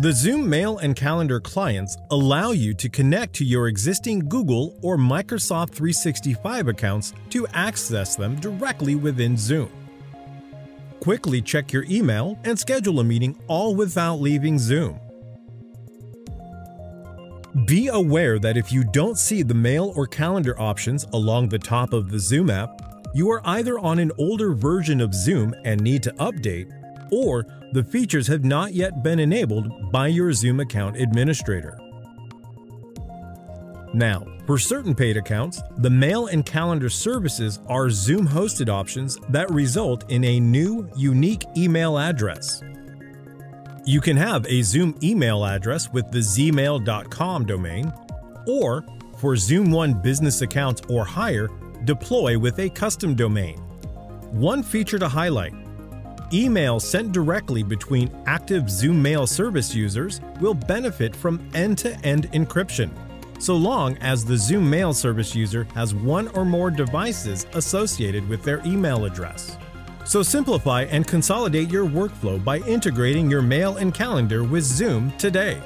The Zoom Mail and Calendar clients allow you to connect to your existing Google or Microsoft 365 accounts to access them directly within Zoom. Quickly check your email and schedule a meeting all without leaving Zoom. Be aware that if you don't see the mail or calendar options along the top of the Zoom app, you are either on an older version of Zoom and need to update, or the features have not yet been enabled by your Zoom account administrator. Now, for certain paid accounts, the mail and calendar services are Zoom hosted options that result in a new, unique email address. You can have a Zoom email address with the zmail.com domain, or for Zoom One business accounts or higher, deploy with a custom domain. One feature to highlight email sent directly between active Zoom Mail service users will benefit from end to end encryption, so long as the Zoom Mail service user has one or more devices associated with their email address. So simplify and consolidate your workflow by integrating your mail and calendar with Zoom today.